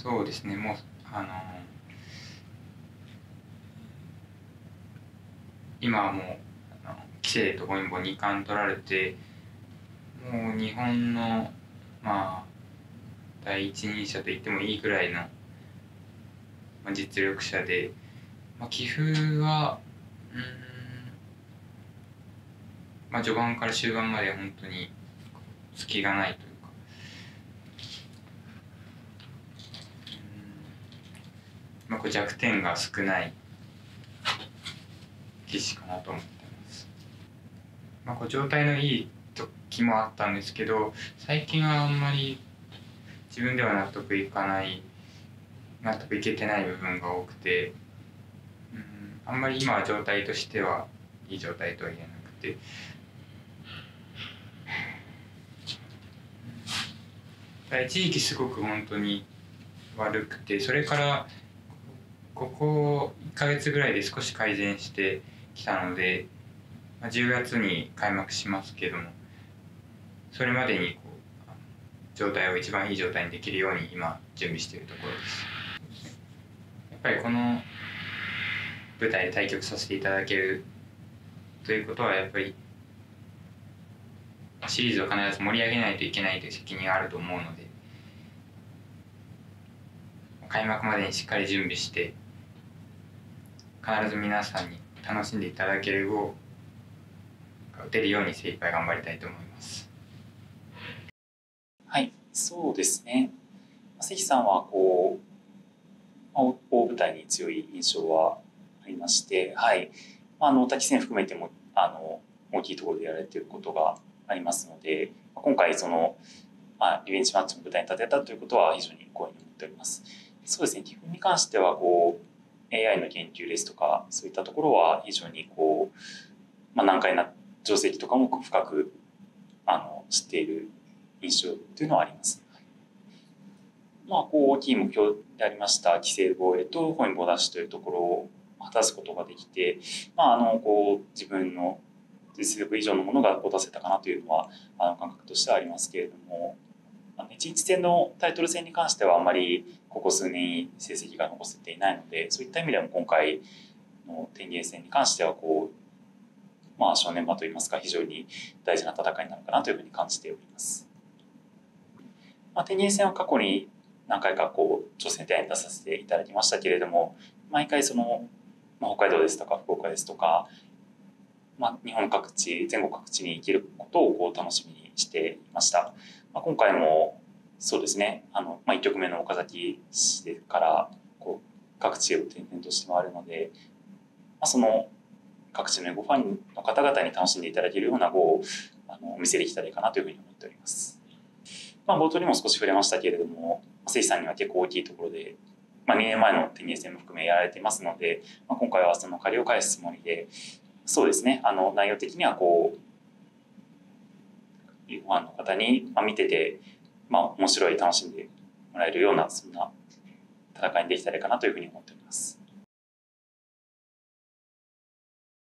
そうですね。もうあの今はもう棋聖と本因坊2冠取られてもう日本のまあ第一人者と言ってもいいぐらいの、ま、実力者で、まあ、棋風はうんまあ序盤から終盤まで本当に隙がないというかうんまあこう弱点が少ない棋士かなと思ってます。まあこう状態のいい時もあったんですけど最近はあんまり自分では納得いかない納得いけてない部分が多くて、うん、あんまり今は状態としてはいい状態とは言えなくて。一時期すごく本当に悪くてそれからここ1ヶ月ぐらいで少し改善してきたので、まあ、10月に開幕しますけどもそれまでにこう状態を一番いい状態にできるように今準備しているところです。やっぱりこの舞台で対局させていただけるということはやっぱりシリーズを必ず盛り上げないといけないという責任があると思うので開幕までにしっかり準備して必ず皆さんに楽しんでいただける碁が打てるように精一杯頑張りたいと思います。はいそうですね。関さんはこう大舞台に強い印象はありましてはい。あの滝戦含めてもあの大きいところでやられていることがありますので今回その、まあ、リベンジマッチの舞台に立てたということは非常に光栄に思っております。そうですね基本に関してはこう AI の研究ですとかそういったところは非常にこう、まあ、難解な定石とかも深くあの知っている印象というのはあります。まあ、こう大きい目標でありました規制防衛と本因坊出しというところを果たすことができて、まあ、あのこう自分の実力以上のものが出せたかなというのはあの感覚としてはありますけれども一日戦のタイトル戦に関してはあまりここ数年成績が残せていないのでそういった意味でも今回の天元戦に関してはこうまあ正念場といいますか非常に大事な戦いになるかなというふうに感じております。まあ、天元戦は過去に何回かこう挑戦隊に出させていただきましたけれども毎回その、まあ、北海道ですとか福岡ですとかまあ、日本各地全国各地に行けることをこう楽しみにしていました、まあ、今回もそうですねあの、まあ、1局目の岡崎市からこう各地を転々として回るので、まあ、その各地のごファンの方々に楽しんでいただけるような碁をあのお見せできたらいいかなというふうに思っております。まあ、冒頭にも少し触れましたけれども関さんには結構大きいところでまあ、2年前のテニス戦も含めやられていますので、まあ、今回はその借りを返すつもりでそうですねあの内容的にはこうファンの方に、まあ、見てて、まあ、面白い楽しんでもらえるようなそんな戦いにできたらいいかなというふうに思っております。